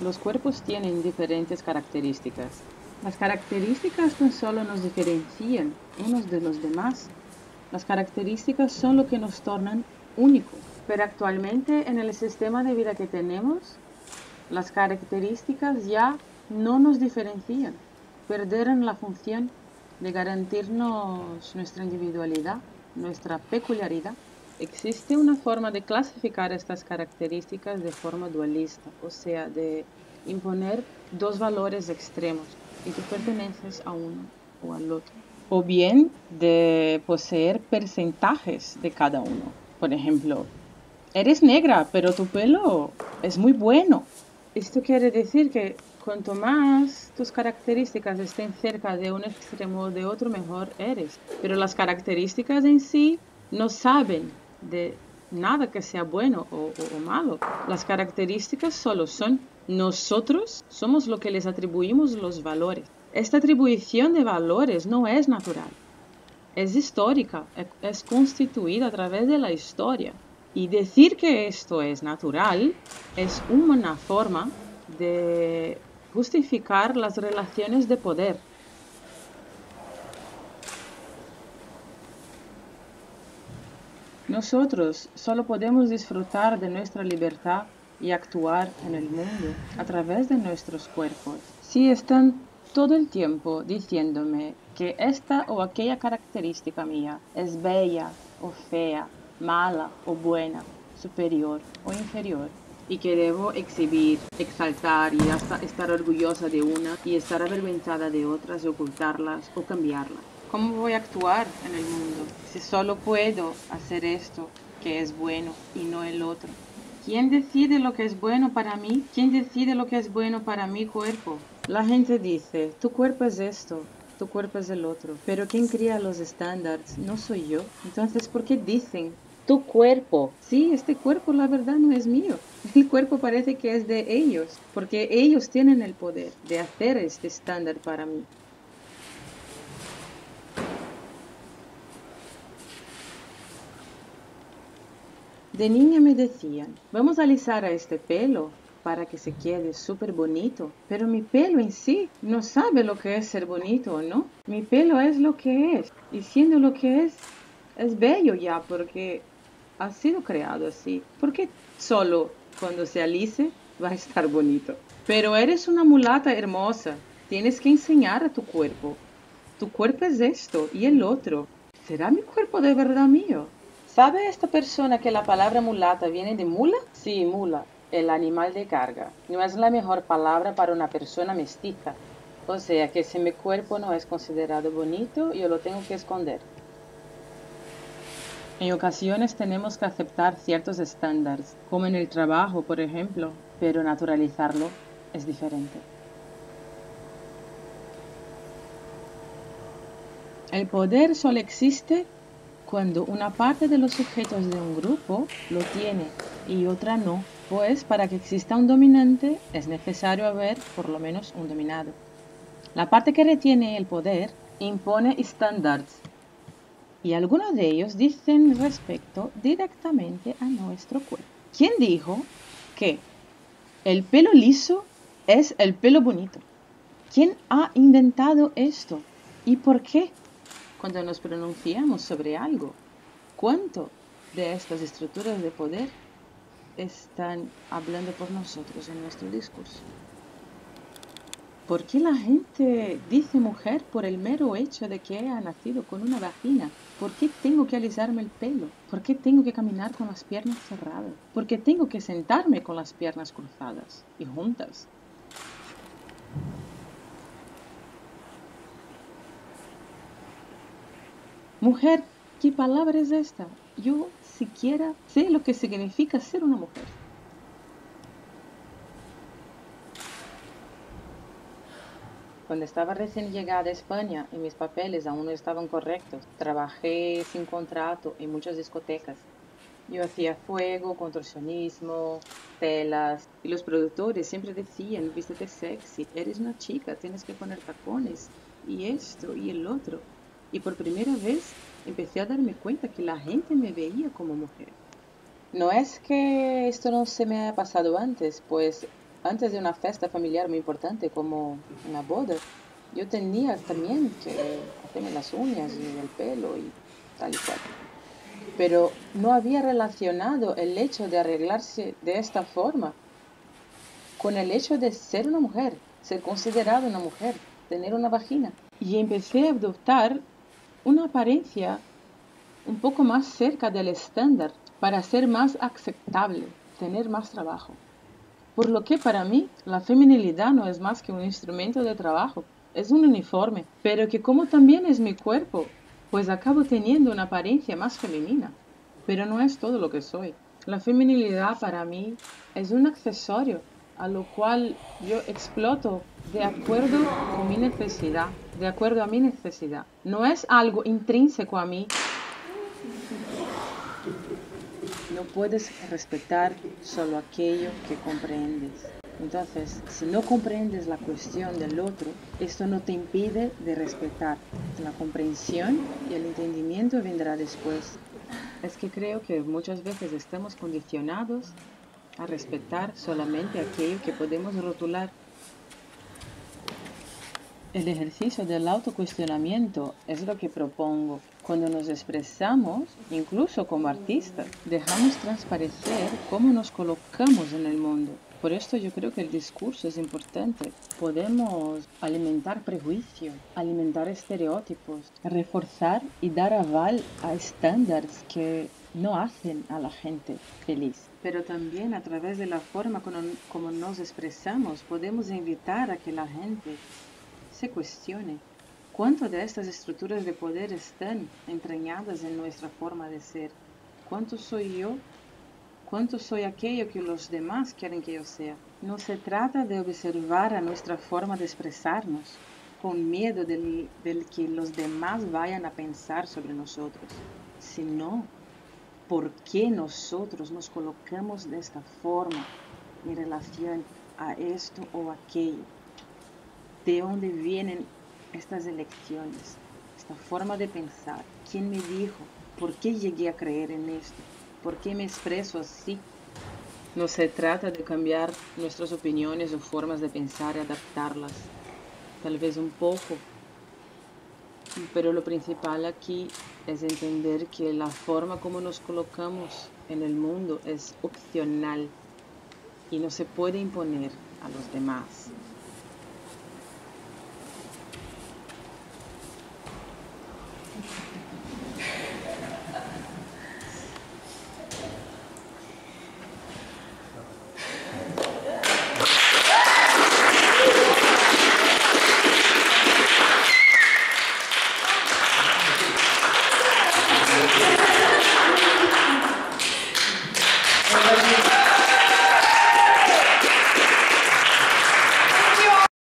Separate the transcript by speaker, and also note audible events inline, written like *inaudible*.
Speaker 1: Los cuerpos tienen diferentes características. Las características no solo nos diferencian unos de los demás, las características son lo que nos tornan únicos. Pero actualmente en el sistema de vida que tenemos, las características ya no nos diferencian, perdieron la función de garantirnos nuestra individualidad, nuestra peculiaridad. Existe una forma de clasificar estas características de forma dualista, o sea, de imponer dos valores extremos y tú perteneces a uno o al otro. O bien de poseer porcentajes de cada uno. Por ejemplo, eres negra, pero tu pelo es muy bueno. Esto quiere decir que cuanto más tus características estén cerca de un extremo o de otro, mejor eres. Pero las características en sí no saben de nada que sea bueno o, malo. Las características solo son nosotros, somos lo que les atribuimos los valores. Esta atribución de valores no es natural, es histórica, es constituida a través de la historia. Y decir que esto es natural es una forma de justificar las relaciones de poder. Nosotros solo podemos disfrutar de nuestra libertad y actuar en el mundo a través de nuestros cuerpos. Si están todo el tiempo diciéndome que esta o aquella característica mía es bella o fea, mala o buena, superior o inferior, y que debo exhibir, exaltar y hasta estar orgullosa de una y estar avergonzada de otras y ocultarlas o cambiarlas. ¿Cómo voy a actuar en el mundo si solo puedo hacer esto que es bueno y no el otro? ¿Quién decide lo que es bueno para mí? ¿Quién decide lo que es bueno para mi cuerpo? La gente dice, tu cuerpo es esto, tu cuerpo es el otro. Pero quien cría los estándares no soy yo. Entonces, ¿por qué dicen tu cuerpo? Sí, este cuerpo la verdad no es mío. *laughs* El cuerpo parece que es de ellos, porque ellos tienen el poder de hacer este estándar para mí. De niña me decían, vamos a alisar a este pelo para que se quede súper bonito. Pero mi pelo en sí no sabe lo que es ser bonito o no. Mi pelo es lo que es. Y siendo lo que es, es bello ya porque ha sido creado así. Porque solo cuando se alice va a estar bonito. Pero eres una mulata hermosa. Tienes que enseñar a tu cuerpo. Tu cuerpo es esto y el otro. ¿Será mi cuerpo de verdad mío? ¿Sabe esta persona que la palabra mulata viene de mula? Sí, mula, el animal de carga. No es la mejor palabra para una persona mestiza. O sea que si mi cuerpo no es considerado bonito, yo lo tengo que esconder. En ocasiones tenemos que aceptar ciertos estándares, como en el trabajo, por ejemplo, pero naturalizarlo es diferente. El poder solo existe cuando una parte de los sujetos de un grupo lo tiene y otra no, pues para que exista un dominante es necesario haber por lo menos un dominado. La parte que retiene el poder impone estándares y algunos de ellos dicen respecto directamente a nuestro cuerpo. ¿Quién dijo que el pelo liso es el pelo bonito? ¿Quién ha inventado esto? ¿Y por qué? Cuando nos pronunciamos sobre algo. ¿Cuánto de estas estructuras de poder están hablando por nosotros en nuestro discurso? ¿Por qué la gente dice mujer por el mero hecho de que ha nacido con una vagina? ¿Por qué tengo que alisarme el pelo? ¿Por qué tengo que caminar con las piernas cerradas? ¿Por qué tengo que sentarme con las piernas cruzadas y juntas? Mujer, ¿qué palabra es esta? Yo siquiera sé lo que significa ser una mujer. Cuando estaba recién llegada a España y mis papeles aún no estaban correctos, trabajé sin contrato en muchas discotecas. Yo hacía fuego, contorsionismo, telas, y los productores siempre decían, vístete sexy, eres una chica, tienes que poner tacones, y esto y el otro y por primera vez empecé a darme cuenta que la gente me veía como mujer. No es que esto no se me haya pasado antes, pues antes de una fiesta familiar muy importante como una boda, yo tenía también que hacerme las uñas y el pelo y tal y cual. Pero no había relacionado el hecho de arreglarse de esta forma con el hecho de ser una mujer, ser considerada una mujer, tener una vagina. Y empecé a adoptar una apariencia un poco más cerca del estándar para ser más aceptable, tener más trabajo. Por lo que para mí la feminilidad no es más que un instrumento de trabajo, es un uniforme, pero que como también es mi cuerpo, pues acabo teniendo una apariencia más femenina. Pero no es todo lo que soy. La feminilidad para mí es un accesorio a lo cual yo exploto de acuerdo con mi necesidad, de acuerdo a mi necesidad. No es algo intrínseco a mí. No puedes respetar solo aquello que comprendes. Entonces, si no comprendes la cuestión del otro, esto no te impide de respetar. La comprensión y el entendimiento vendrá después. Es que creo que muchas veces estamos condicionados a respetar solamente aquello que podemos rotular. El ejercicio del autocuestionamiento es lo que propongo. Cuando nos expresamos, incluso como artistas, dejamos transparecer cómo nos colocamos en el mundo. Por esto yo creo que el discurso es importante. Podemos alimentar prejuicios, alimentar estereotipos, reforzar y dar aval a estándares que no hacen a la gente feliz. Pero también a través de la forma como, nos expresamos podemos invitar a que la gente se cuestione cuánto de estas estructuras de poder están entrañadas en nuestra forma de ser. ¿Cuánto soy yo ¿Cuánto soy aquello que los demás quieren que yo sea? No se trata de observar a nuestra forma de expresarnos con miedo del, que los demás vayan a pensar sobre nosotros, sino por qué nosotros nos colocamos de esta forma en relación a esto o aquello. ¿De dónde vienen estas elecciones? Esta forma de pensar. ¿Quién me dijo? ¿Por qué llegué a creer en esto? ¿Por qué me expreso así? No se trata de cambiar nuestras opiniones o formas de pensar y adaptarlas, tal vez un poco, pero lo principal aquí es entender que la forma como nos colocamos en el mundo es opcional y no se puede imponer a los demás.